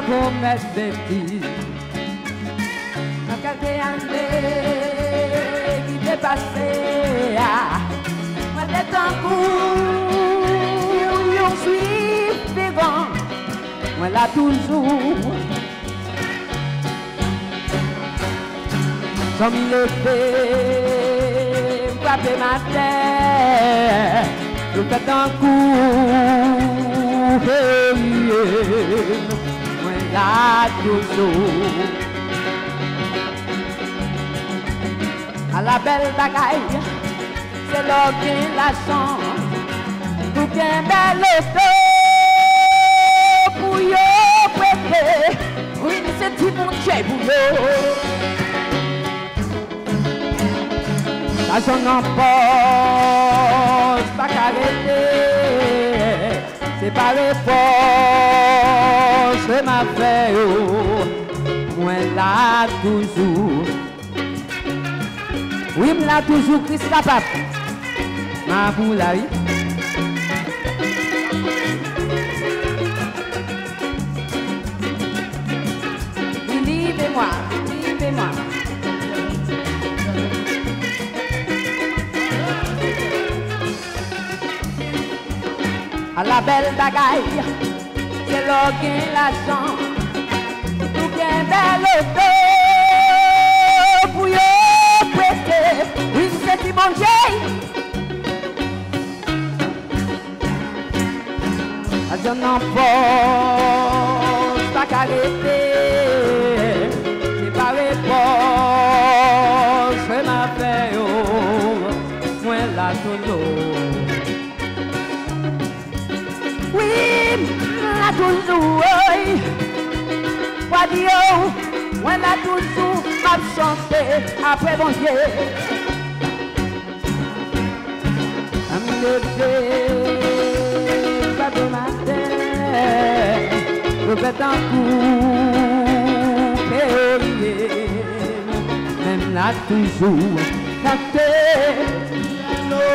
commettre bêtises. Dans quelques années qui t'est passé, moi cours, on suit devant, moi là toujours. Sans mille fait, frapper ma terre, je fais un coup, là toujours. À la belle bagaille, c'est l'homme qui la chance, pour qu'un bel auto, pour y prêter, oui, c'est tout mon Dieu pour La zone en poste, pas qu'arrêter, c'est pas les forces, Che ma fe yo Mwen la toujou. Oui m la toujou kris kapap. Ma vou la yi Libe mwa, libe mwa A la bel bagay bagaille, c'est l'or qui l'argent, tout qu'un bel auto, pour y prêter, oui, c'est du bon Dieu. À jeune enfant, pas qu'arrêter, c'est pas réponse, c'est ma paix, moi la toujours. Oui, do so way What do you. When i'm leve Pas de matin Je vais Même là toujours Canter Allô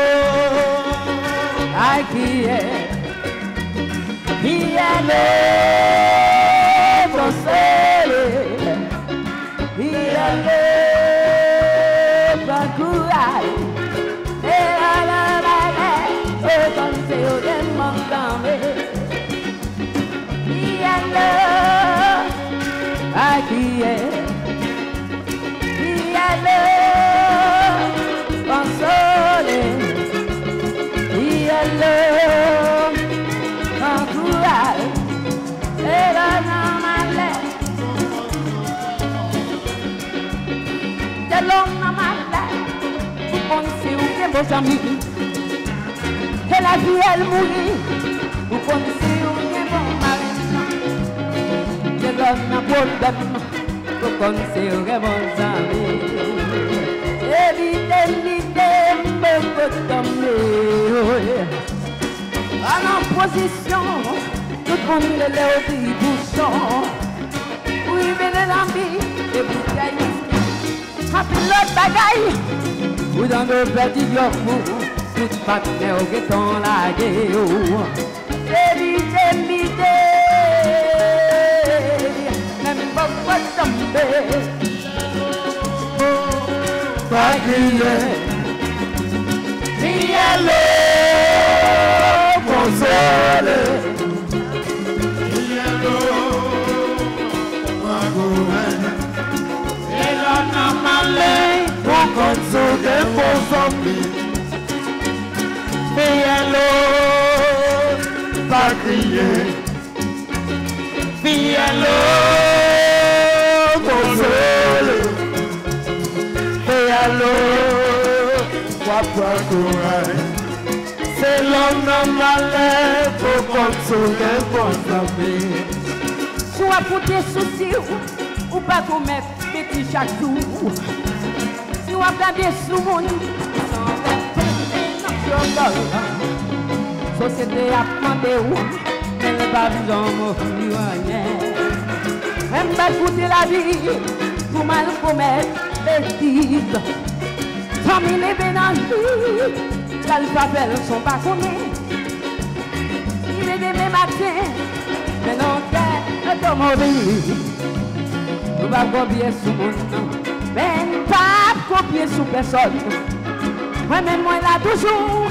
Aïe qui est cruel Où est vos amis. Et la vie elle mourit, pensez où est vos maris. De l'homme pensez où vos amis. Évitez l'idée, me vous tomber en position, tout le monde est. lot bagay Ou dan nou pati glofou Tout patne ou getan lage ou Tebi, tebi, tebi Nem pou le de Mozambi Feye lò pa kriye. Feye lò konsole Feye lò wapwa kourare Se lò nan male pou konsole Mozambi Sou apote sou si ou, ou pa koumet peti chakou Si wap gade sou moun, san respektasyon do. Sosyete ap mande ou, men pa vizan mou fiwanyen. Mwen pa koute la vi, pou mal komet betiz. San mi le benan jou, kal papel son pa kone. Si le deme maten, men an kè, eto mou vi. Nou wap gobye sou moun nan. Moi-même, moi là toujours,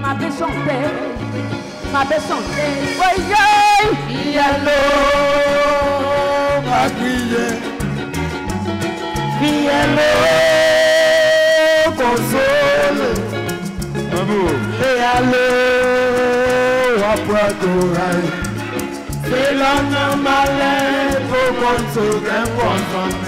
m'a fait chanter. M'a fait chanter. Oui, oui. Yellow, ma crier. Yellow, console. Amour. Et allô, après courage. C'est l'homme malin pour qu'on se famille.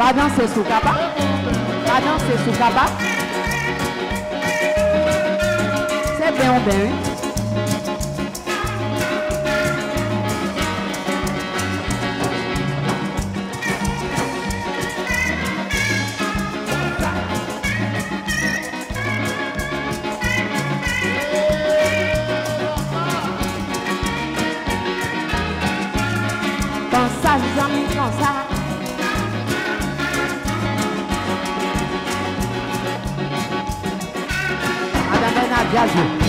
Pas danser sous capa. Pas danser sous capa. C'est bien bien, oui. Comme ça, les amis, comme Yazoo.